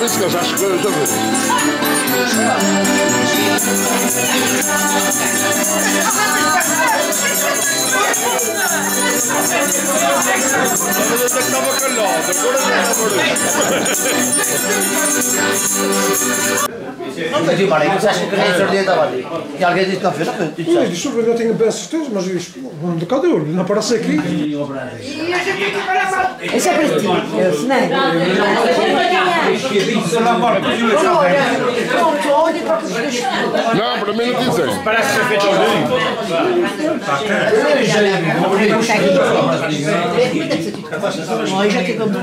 Wszystko zaszkodzone. Thank you. Não você acha que ali? E alguém disse que não fez, não deixa eu ver, eu tenho bem certeza, mas isto, onde cadê eu? Não aparece aqui. Esse é para ti, não é? Não, para mim não dizem. Parece que foi feito alguém. Nós já ficamos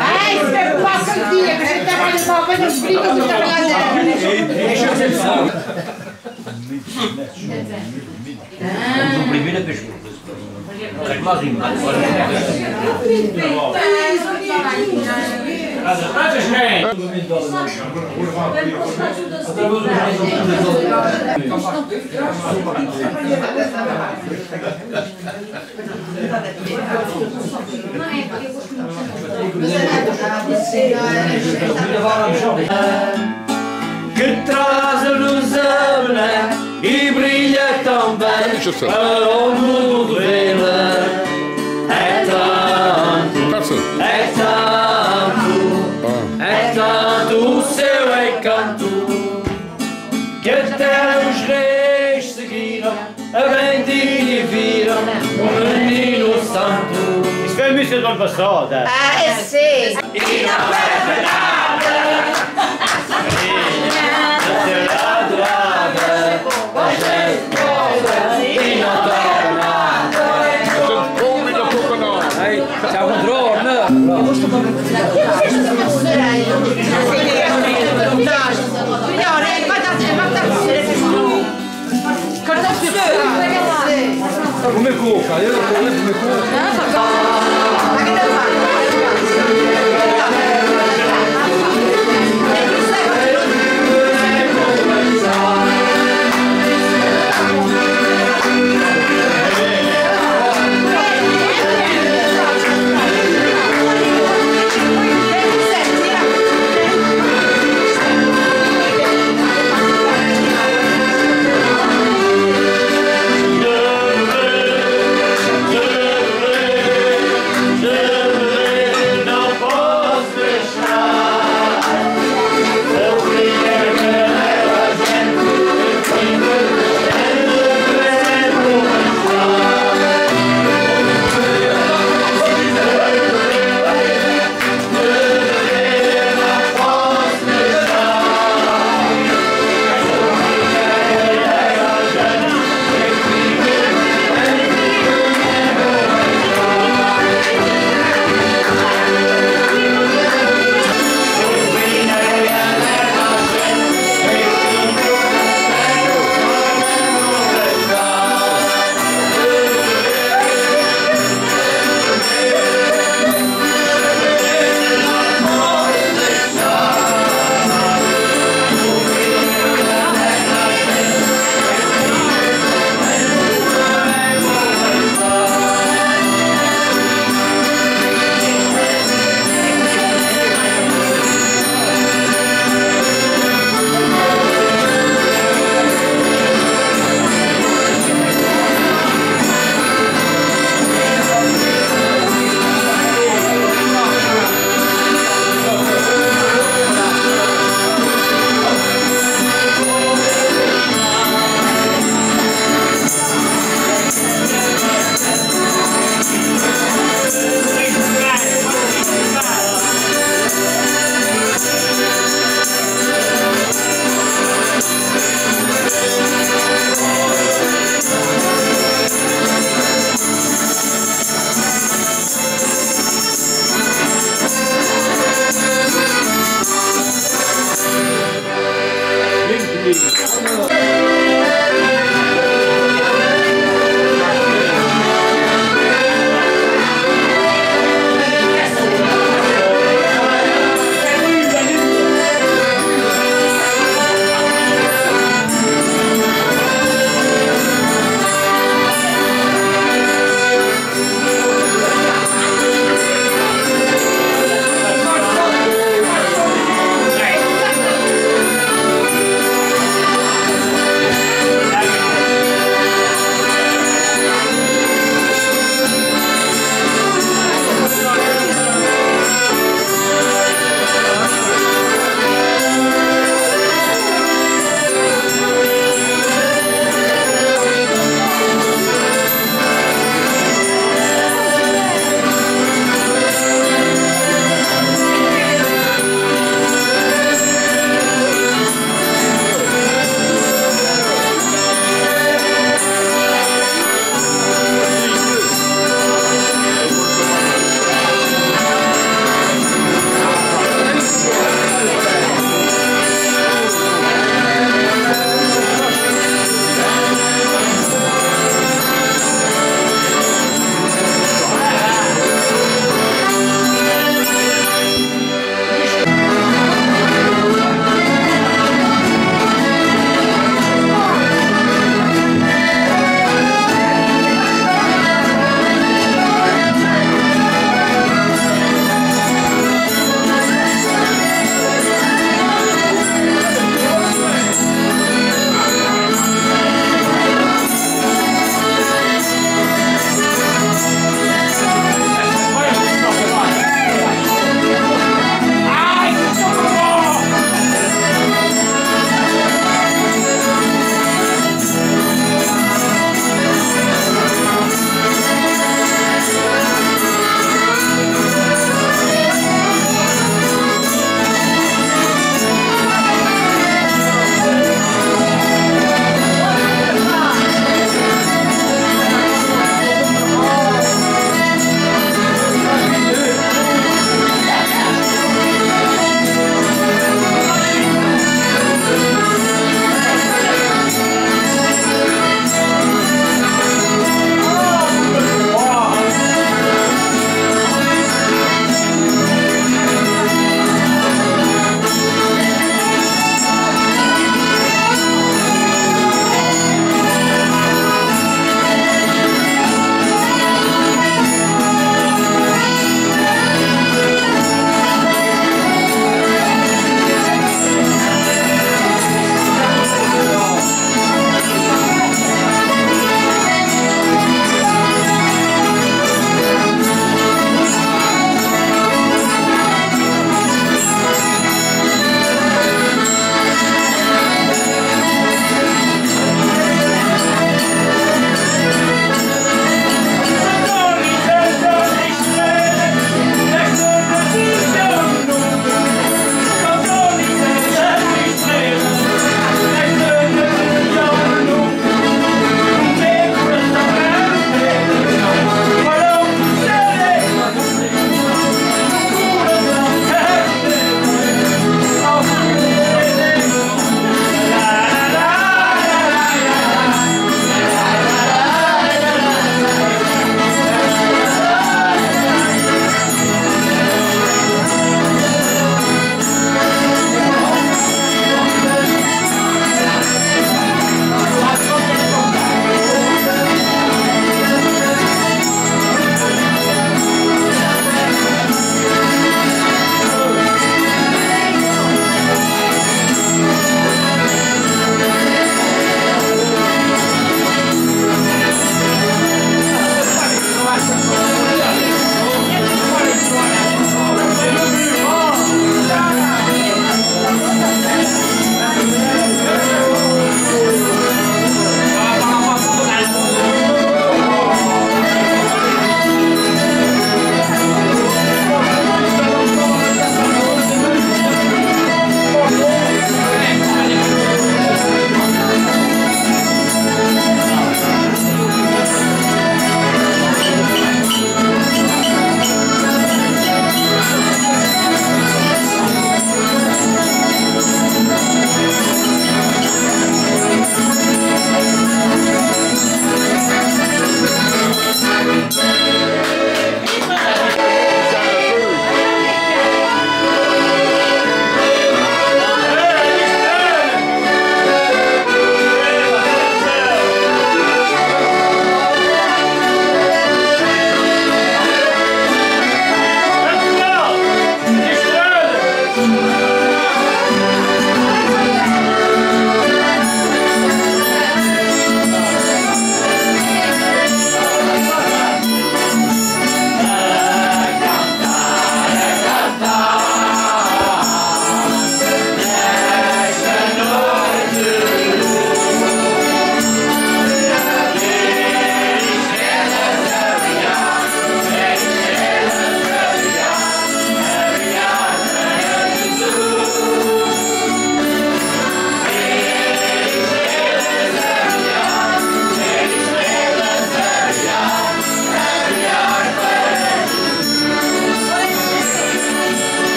Ai, você passa o dia, que a gente trabalha mal, vai nos brincos e O primeiro é pescoço. É igualzinho. que traz a luz a e brilha tão bem para o mundo vê-la. rischio colpa soda. Eh, eh sì. Come cuca, io lo come cuca. Eh, 見た感が入っ。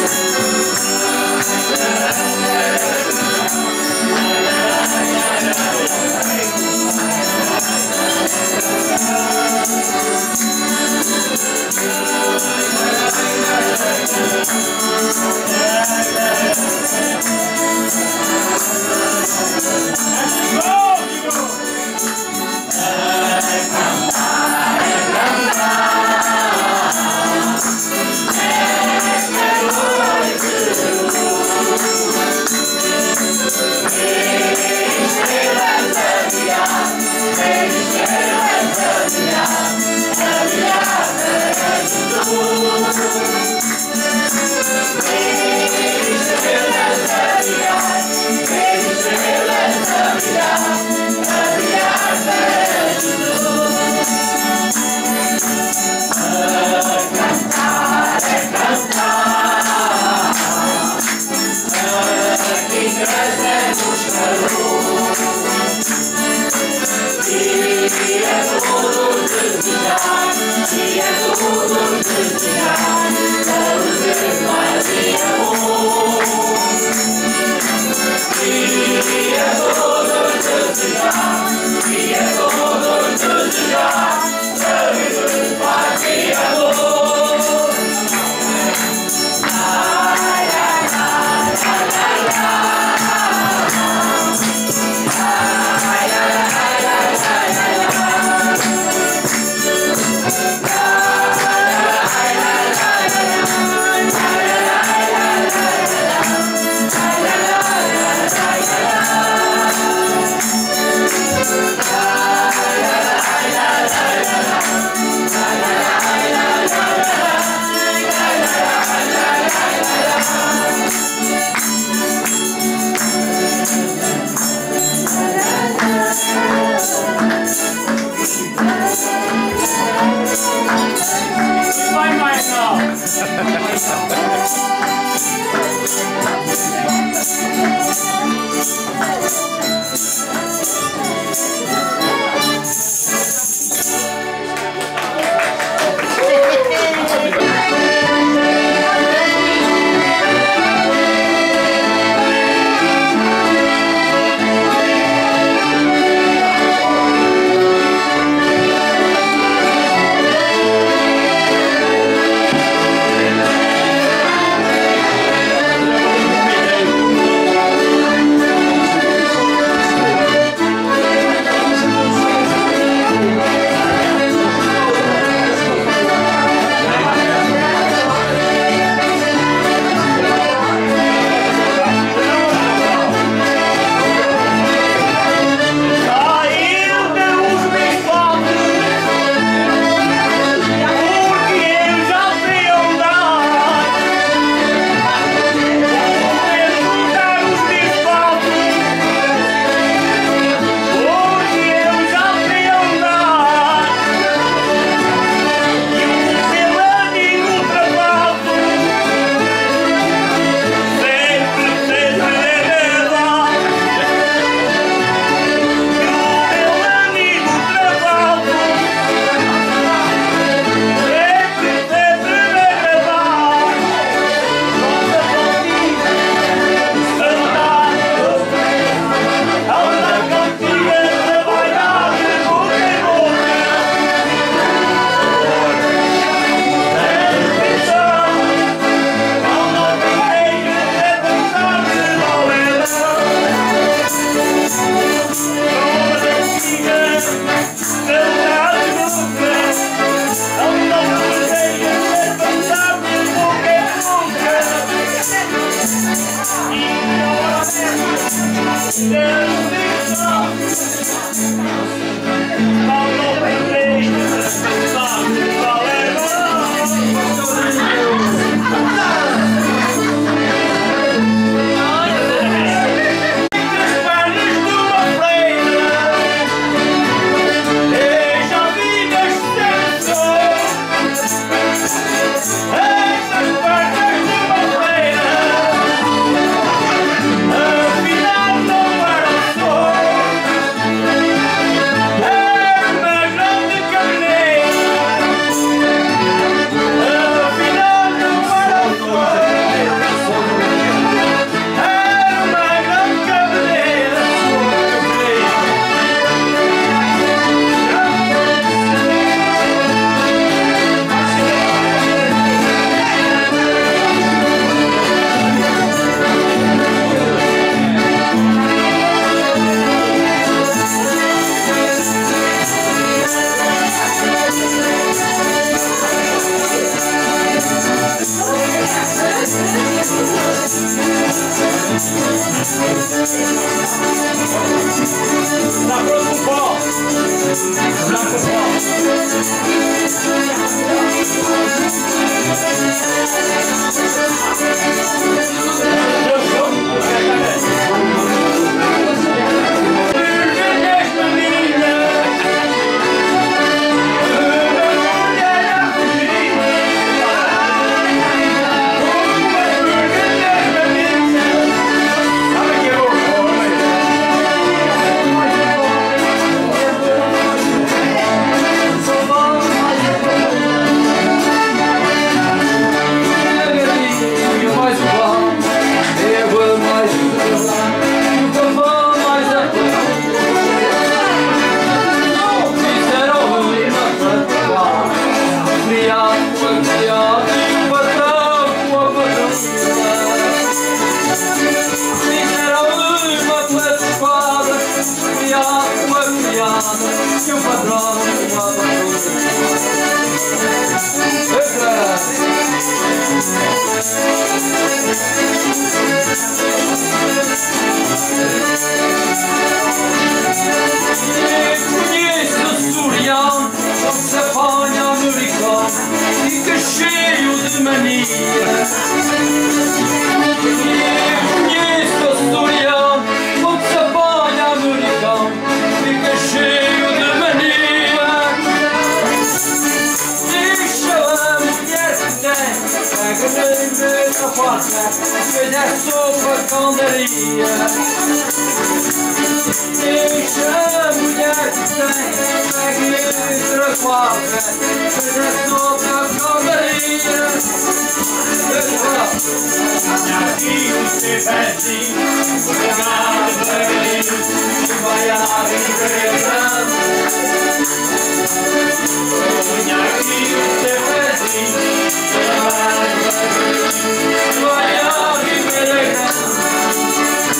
Let's go! Płatne, wydać super konderie Nature gulять Tekrar kahve Bize sokak kamerayı Yakayım sefeci Yardımcıyım Bayağı bir kıyasam Yakayım sefeci Yardımcıyım Bayağı bir kıyasam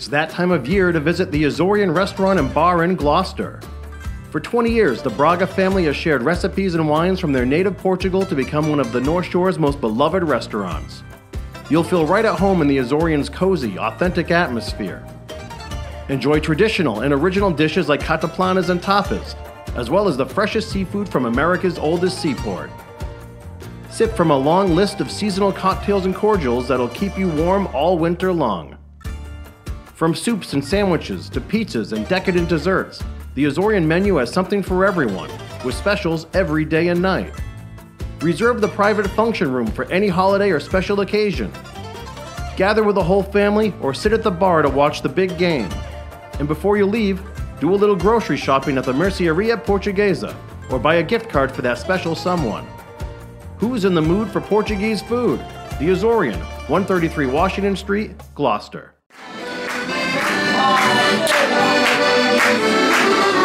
It's that time of year to visit the Azorian Restaurant and Bar in Gloucester. For 20 years, the Braga family has shared recipes and wines from their native Portugal to become one of the North Shore's most beloved restaurants. You'll feel right at home in the Azorian's cozy, authentic atmosphere. Enjoy traditional and original dishes like cataplanas and tapas, as well as the freshest seafood from America's oldest seaport. Sip from a long list of seasonal cocktails and cordials that'll keep you warm all winter long. From soups and sandwiches to pizzas and decadent desserts, the Azorian menu has something for everyone, with specials every day and night. Reserve the private function room for any holiday or special occasion. Gather with the whole family or sit at the bar to watch the big game. And before you leave, do a little grocery shopping at the Merceria Portuguesa or buy a gift card for that special someone. Who's in the mood for Portuguese food? The Azorian, 133 Washington Street, Gloucester. Thank you.